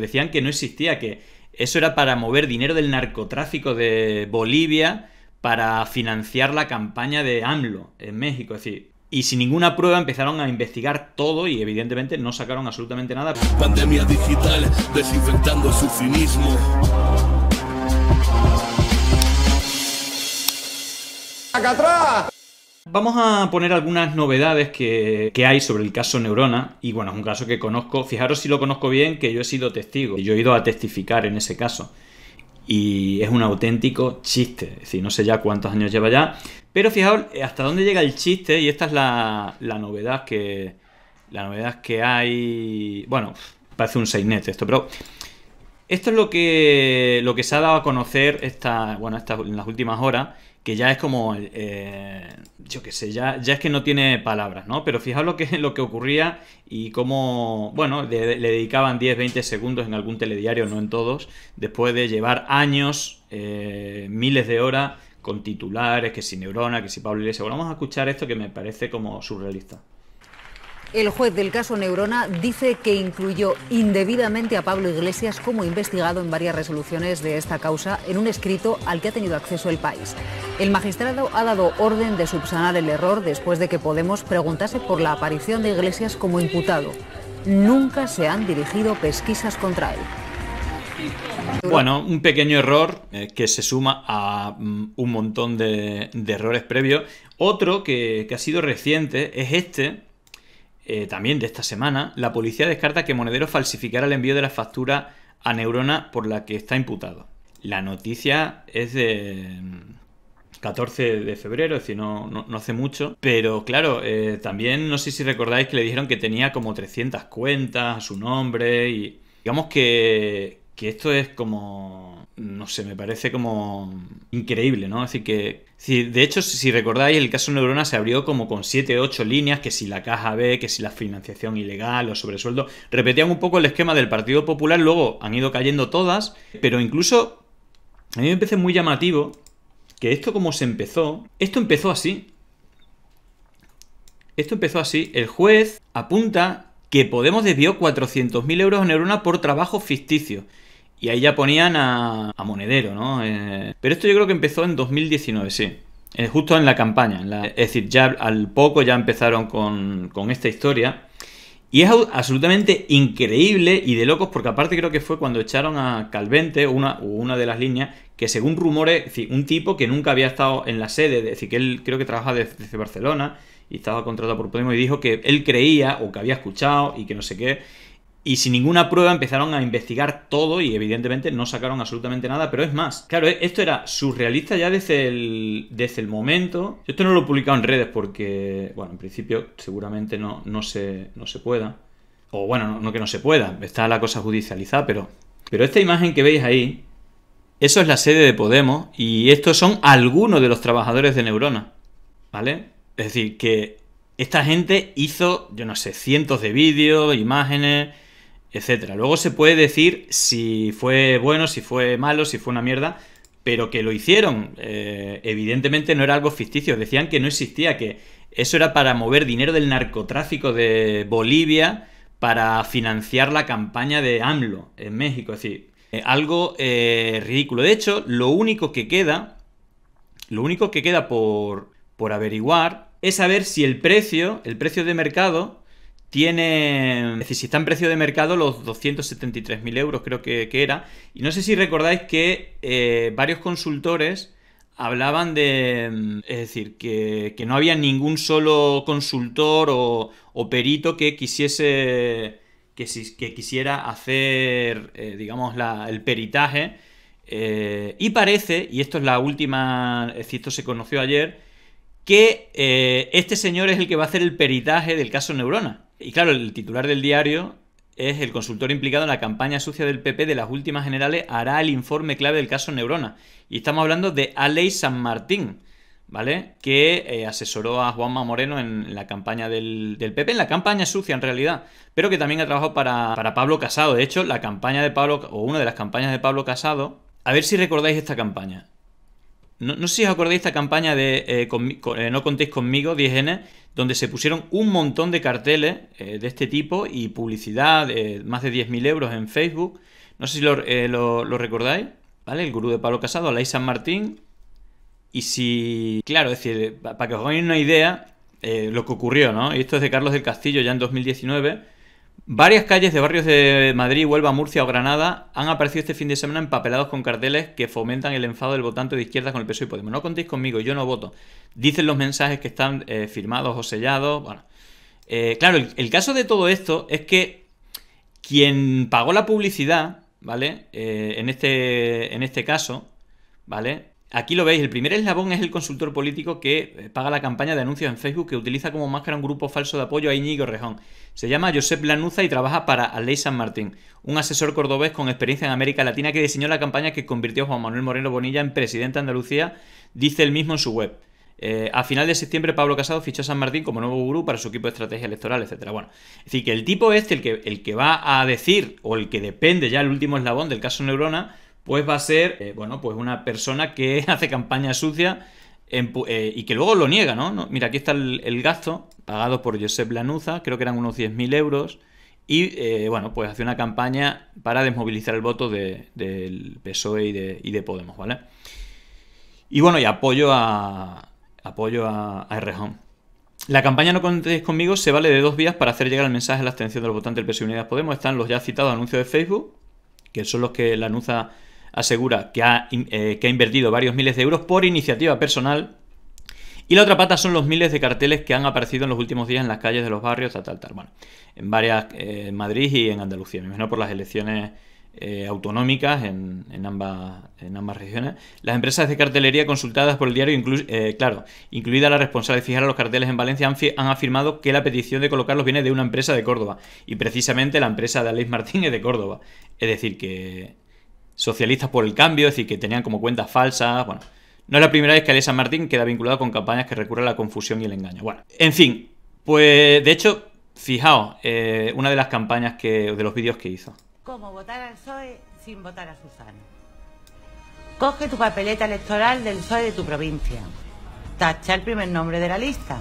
Decían que no existía, que eso era para mover dinero del narcotráfico de Bolivia para financiar la campaña de AMLO en México. Es decir, y sin ninguna prueba empezaron a investigar todo y evidentemente no sacaron absolutamente nada. Pandemia digital desinfectando su cinismo. ¡Acá atrás! Vamos a poner algunas novedades que, hay sobre el caso Neurona. Y bueno, es un caso que conozco. Fijaros si lo conozco bien, que yo he sido testigo. Yo he ido a testificar en ese caso. Y es un auténtico chiste. Es decir, no sé ya cuántos años lleva ya. Pero fijaos hasta dónde llega el chiste. Y esta es la, novedad que. La novedad que hay. Bueno, parece un 6net esto, pero. Esto es lo que, lo que se ha dado a conocer esta, bueno, en las últimas horas que ya es como, eh, yo qué sé, ya, ya es que no tiene palabras, ¿no? Pero fijaos lo que, lo que ocurría y cómo, bueno, le, dedicaban 10, 20 segundos en algún telediario, no en todos, después de llevar años, eh, miles de horas con titulares, que si Neurona, que si Pablo Iglesias. Bueno, vamos a escuchar esto que me parece como surrealista. El juez del caso Neurona dice que incluyó indebidamente a Pablo Iglesias como investigado en varias resoluciones de esta causa en un escrito al que ha tenido acceso el país. El magistrado ha dado orden de subsanar el error después de que Podemos preguntase por la aparición de Iglesias como imputado. Nunca se han dirigido pesquisas contra él. Bueno, un pequeño error eh, que se suma a mm, un montón de, errores previos. Otro que, que ha sido reciente es este, eh, también de esta semana, la policía descarta que Monedero falsificara el envío de la factura a Neurona por la que está imputado. La noticia es de 14 mm, de febrero, es decir, no, hace mucho. Pero claro, eh, también no sé si recordáis que le dijeron que tenía como 300 cuentas a su nombre y digamos que, que esto es como, no sé, me parece como increíble, ¿no? Decir, que, de hecho, si recordáis, el caso Neurona se abrió como con 7 o 8 líneas, que si la caja B, que si la financiación ilegal, o sobresueldo, repetían un poco el esquema del Partido Popular, luego han ido cayendo todas, pero incluso a mí me parece muy llamativo que esto como se empezó, esto empezó así. Esto empezó así. El juez apunta que Podemos desvió 400.000 euros a Neurona por trabajo ficticio. Y ahí ya ponían a, Monedero, ¿no? Eh, pero esto yo creo que empezó en 2019, sí. Eh, justo en la campaña. es decir, ya al poco ya empezaron con, esta historia. Y es absolutamente increíble y de locos, porque aparte creo que fue cuando echaron a Calvente, una, una de las líneas, que según rumores, un tipo que nunca había estado en la sede, es decir, que él creo que trabaja desde, Barcelona y estaba contratado por Podemos y dijo que él creía o que había escuchado y que no sé qué, y sin ninguna prueba empezaron a investigar todo y evidentemente no sacaron absolutamente nada, pero es más, claro, e-, esto era surrealista ya desde el, desde el momento. Esto no lo he publicado en redes porque, bueno, en principio seguramente no, no, se, no se pueda. O bueno, no, que no se pueda, está la cosa judicializada, pero, pero esta imagen que veis ahí, eso es la sede de Podemos y estos son algunos de los trabajadores de Neurona, ¿vale? Es decir, que esta gente hizo, yo no sé, cientos de vídeos, imágenes etcétera. Luego se puede decir si fue bueno, si fue malo, si fue una mierda, pero que lo hicieron. Eh, evidentemente no era algo ficticio. Decían que no existía, que eso era para mover dinero del narcotráfico de Bolivia para financiar la campaña de AMLO en México. Es decir, eh, algo eh, ridículo. De hecho, lo único que queda, lo único que queda por, por averiguar es saber si el precio, el precio de mercado, tiene, es decir, si está en precio de mercado los 273.000 euros creo que, era. Y no sé si recordáis que eh, varios consultores hablaban de, es decir, que, no había ningún solo consultor o, perito que quisiese, que, que quisiera hacer, eh, digamos, el peritaje. Eh, y parece, y esto es la última, esto se conoció ayer, que este señor es el que va a hacer el peritaje del caso Neurona. Y claro, el titular del diario es el consultor implicado en la campaña sucia del PP de las últimas generales hará el informe clave del caso Neurona. Y estamos hablando de Aley San Martín, ¿vale? Que eh, asesoró a Juanma Moreno en la campaña del, PP, en la campaña sucia en realidad, pero que también ha trabajado para, para Pablo Casado. De hecho, la campaña de Pablo, o una de las campañas de Pablo Casado, a ver si recordáis esta campaña. No, sé si os acordáis esta campaña de eh, eh, No contéis conmigo, 10N, donde se pusieron un montón de carteles eh, de este tipo y publicidad, más de 10.000 euros en Facebook. No sé si lo, lo, recordáis, ¿vale? El gurú de Pablo Casado, Ley San Martín. Y si, claro, es decir, para que os hagáis una idea, lo que ocurrió, ¿no? Y esto es de Carlos del Castillo ya en 2019 Varias calles de barrios de Madrid, Huelva, Murcia o Granada han aparecido este fin de semana empapelados con carteles que fomentan el enfado del votante de izquierda con el PSOE y Podemos. No contéis conmigo, yo no voto. Dicen los mensajes que están eh, firmados o sellados. Bueno, eh, claro, el, caso de todo esto es que quien pagó la publicidad, ¿vale? Eh, en, este, en este caso, ¿vale? Aquí lo veis, el primer eslabón es el consultor político que eh, paga la campaña de anuncios en Facebook que utiliza como máscara un grupo falso de apoyo a Íñigo Rejón. Se llama Josep Lanuza y trabaja para Aley San Martín, un asesor cordobés con experiencia en América Latina que diseñó la campaña que convirtió a Juan Manuel Moreno Bonilla en presidente de Andalucía, dice él mismo en su web. Eh, a final de septiembre, Pablo Casado fichó a San Martín como nuevo gurú para su equipo de estrategia electoral, etcétera. Bueno, es decir, que el tipo este, el que, el que va a decir, o el que depende ya el último eslabón del caso Neurona, pues va a ser, eh, bueno, pues una persona que hace campaña sucia eh, y que luego lo niega, ¿no? Mira, aquí está el, gasto pagado por Josep Lanuza, creo que eran unos 10.000 euros, y eh, bueno, pues hace una campaña para desmovilizar el voto del PSOE y de, de, Podemos, ¿vale? Y bueno, y apoyo a, apoyo a, a La campaña No contéis conmigo se vale de dos vías para hacer llegar el mensaje a la abstención de los votantes del PSOE Unidas Podemos. Están los ya citados anuncios de Facebook, que son los que Lanuza asegura que ha, eh, que ha invertido varios miles de euros por iniciativa personal. Y la otra pata son los miles de carteles que han aparecido en los últimos días en las calles de los barrios, tal, tal, tal. Bueno, en varias, eh, en Madrid y en Andalucía, me por las elecciones eh, autonómicas en, ambas, en ambas regiones. Las empresas de cartelería consultadas por el diario, claro, incluida la responsable de fijar los carteles en Valencia, han, han, afirmado que la petición de colocarlos viene de una empresa de Córdoba. Y precisamente la empresa de Aleix Martín es de Córdoba. Es decir, que socialistas por el cambio, es decir, que tenían como cuentas falsas. Bueno, no es la primera vez que Alessa Martín queda vinculado con campañas que recurren a la confusión y el engaño. Bueno, en fin, pues de hecho, fijaos, eh, una de las campañas que, de los vídeos que hizo. ¿Cómo votar al PSOE sin votar a Susana? Coge tu papeleta electoral del PSOE de tu provincia. Tacha el primer nombre de la lista.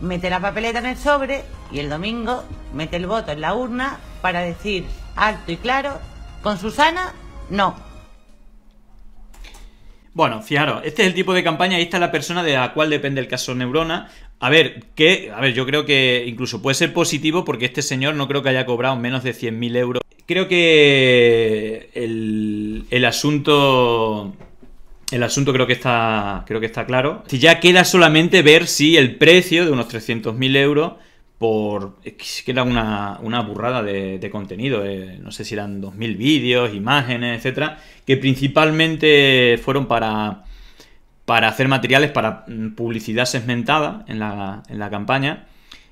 Mete la papeleta en el sobre y el domingo mete el voto en la urna para decir alto y claro con Susana, no. Bueno, fijaros, este es el tipo de campaña, ahí está la persona de la cual depende el caso Neurona. A ver, que, a ver, yo creo que incluso puede ser positivo porque este señor no creo que haya cobrado menos de 100.000 euros. Creo que el, el asunto el asunto creo que está creo que está claro. Si ya queda solamente ver si el precio de unos 300.000 euros por... Es que era una, burrada de, contenido, eh, no sé si eran 2.000 vídeos, imágenes, etcétera, que principalmente fueron para, para hacer materiales para mm, publicidad segmentada en la, en la campaña.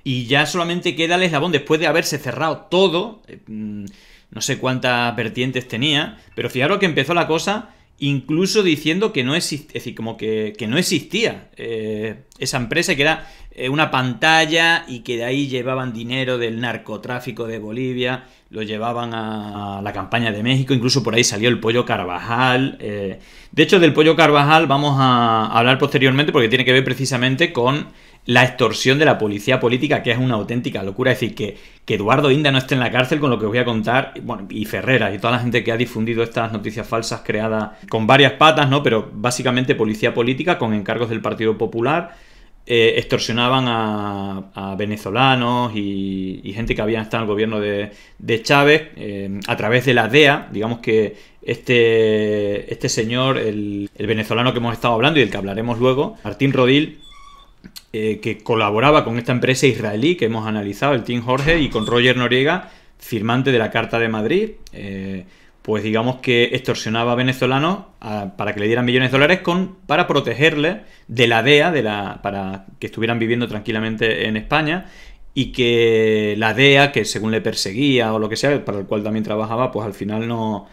Y ya solamente queda el eslabón después de haberse cerrado todo. Eh, mm, no sé cuántas vertientes tenía, pero fijaros que empezó la cosa incluso diciendo que no existía, es decir, como que, no existía eh, esa empresa, que era eh, una pantalla y que de ahí llevaban dinero del narcotráfico de Bolivia, lo llevaban a la campaña de México, incluso por ahí salió el pollo Carvajal. Eh. De hecho, del pollo Carvajal vamos a hablar posteriormente porque tiene que ver precisamente con la extorsión de la policía política, que es una auténtica locura. Es decir, que, que Eduardo Inda no esté en la cárcel con lo que os voy a contar, bueno, y Ferrera y toda la gente que ha difundido estas noticias falsas creadas con varias patas, ¿no? Pero básicamente policía política con encargos del Partido Popular. Eh, extorsionaban a, venezolanos y, gente que había estado en el gobierno de, Chávez eh, a través de la DEA. Digamos que este, este señor, el, el venezolano que hemos estado hablando y del que hablaremos luego, Martín Rodil, eh, que colaboraba con esta empresa israelí que hemos analizado, el Team Jorge, y con Roger Noriega, firmante de la Carta de Madrid, pues digamos que extorsionaba a venezolanos para que le dieran millones de dólares con, para protegerle de la DEA, de la, para que estuvieran viviendo tranquilamente en España y que la DEA, que según le perseguía o lo que sea, para el cual también trabajaba, pues al final no,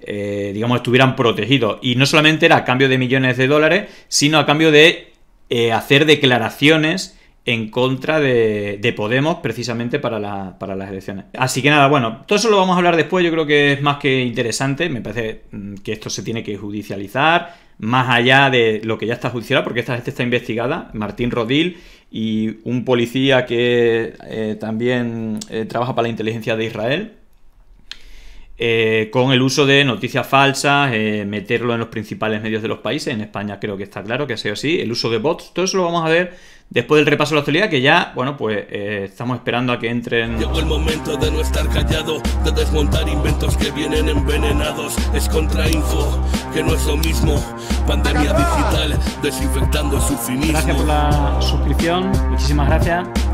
eh, digamos, estuvieran protegidos. Y no solamente era a cambio de millones de dólares, sino a cambio de eh, hacer declaraciones en contra de, Podemos precisamente para, las elecciones. Así que nada, bueno, todo eso lo vamos a hablar después, yo creo que es más que interesante, me parece mm, que esto se tiene que judicializar, más allá de lo que ya está judicial, porque esta gente está investigada, Martín Rodil y un policía que eh, también eh, trabaja para la inteligencia de Israel, eh, con el uso de noticias falsas, meterlo en los principales medios de los países, en España creo que está claro que sido así, el uso de bots, todo eso lo vamos a ver después del repaso de la actualidad, que ya, bueno, pues eh, estamos esperando a que entren. Llegó el momento de no estar callado, de desmontar inventos que vienen envenenados. Es contrainfo, que no es lo mismo. Pandemia digital, desinfectando su finismo. Gracias por la suscripción, muchísimas gracias.